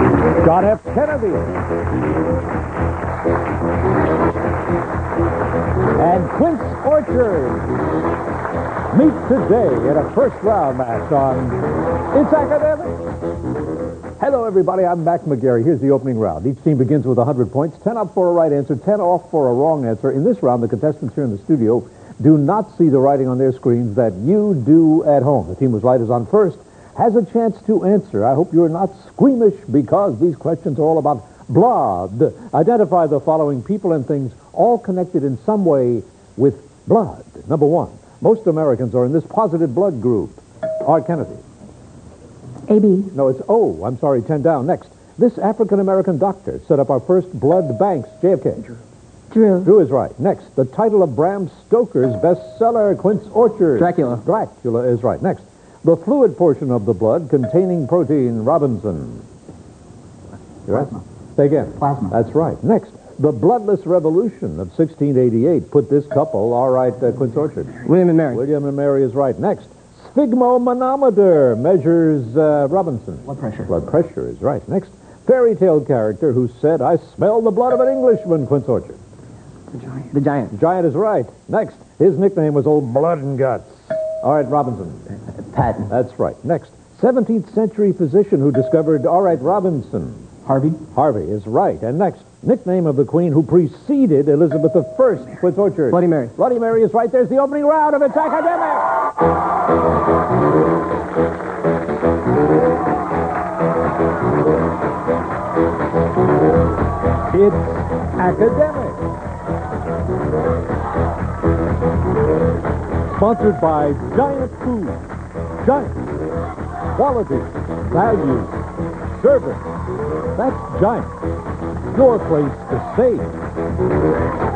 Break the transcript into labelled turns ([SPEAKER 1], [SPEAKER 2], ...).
[SPEAKER 1] John F. Kennedy. And Quince Orchard meet today in a first round match on It's Academic. Hello, everybody. I'm Mac McGarry. Here's the opening round. Each team begins with 100 points 10 up for a right answer, 10 off for a wrong answer. In this round, the contestants here in the studio do not see the writing on their screens that you do at home. The team whose light is on first has a chance to answer. I hope you're not squeamish because these questions are all about blood. Identify the following people and things all connected in some way with blood. Number one, most Americans are in this positive blood group. Art Kennedy.
[SPEAKER 2] AB.
[SPEAKER 1] No, it's O. I'm sorry, 10 down. Next. This African American doctor set up our first blood banks. JFK.
[SPEAKER 2] Drew.
[SPEAKER 1] Drew is right. Next. The title of Bram Stoker's bestseller, Quince Orchard.
[SPEAKER 3] Dracula.
[SPEAKER 1] Dracula is right. Next. The fluid portion of the blood containing protein, Robinson. You right?
[SPEAKER 3] Plasma.
[SPEAKER 1] Say again.
[SPEAKER 3] Plasma.
[SPEAKER 1] That's right. Next. The bloodless revolution of 1688 put this couple, all right, uh, Quince Orchard.
[SPEAKER 3] William and Mary.
[SPEAKER 1] William and Mary is right. Next, sphygmomanometer measures uh, Robinson.
[SPEAKER 3] Blood pressure.
[SPEAKER 1] Blood pressure is right. Next, fairy tale character who said, I smell the blood of an Englishman, Quince Orchard.
[SPEAKER 3] The giant. The giant.
[SPEAKER 1] Giant is right. Next, his nickname was Old Blood and Guts. All right, Robinson.
[SPEAKER 3] Patton.
[SPEAKER 1] That's right. Next, 17th century physician who discovered, all right, Robinson.
[SPEAKER 3] Harvey.
[SPEAKER 1] Harvey is right. And next, nickname of the queen who preceded Elizabeth I, Quince Orchard.
[SPEAKER 3] Bloody Mary.
[SPEAKER 1] Bloody Mary is right. There's the opening round of It's Academic. It's Academic. Sponsored by Giant Food. Giant. Quality. Value. Service. That's Giant. Your place to save.